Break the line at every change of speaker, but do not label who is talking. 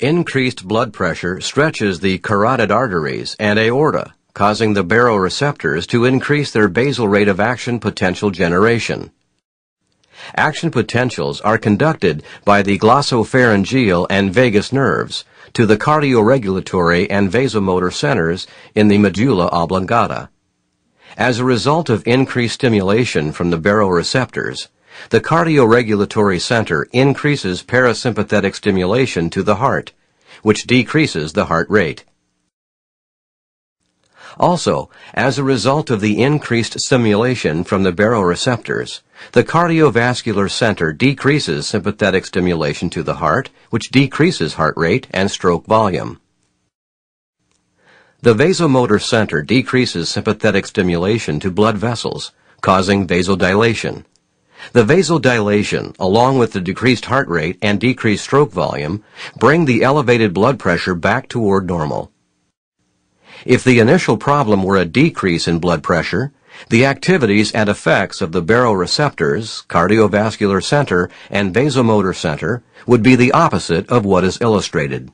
Increased blood pressure stretches the carotid arteries and aorta, causing the baroreceptors to increase their basal rate of action potential generation. Action potentials are conducted by the glossopharyngeal and vagus nerves to the cardioregulatory and vasomotor centers in the medulla oblongata. As a result of increased stimulation from the baroreceptors, the cardioregulatory center increases parasympathetic stimulation to the heart, which decreases the heart rate. Also, as a result of the increased stimulation from the baroreceptors, the cardiovascular center decreases sympathetic stimulation to the heart, which decreases heart rate and stroke volume. The vasomotor center decreases sympathetic stimulation to blood vessels, causing vasodilation. The vasodilation, along with the decreased heart rate and decreased stroke volume, bring the elevated blood pressure back toward normal. If the initial problem were a decrease in blood pressure, the activities and effects of the baroreceptors, cardiovascular center, and vasomotor center would be the opposite of what is illustrated.